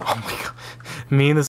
Oh my god. Me and this